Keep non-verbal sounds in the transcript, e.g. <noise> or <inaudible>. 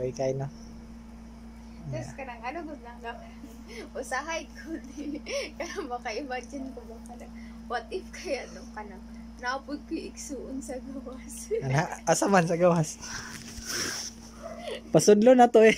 Pray kay na. Tapos kanang ano gud lang daw. <laughs> Usahay ko di. <laughs> Kanang maka-imagine ko ba kanang what if kaya no kanang naapod ko yung igsuon sa gawas. <laughs> Ana, asa man sa gawas. Pasudlo na to eh.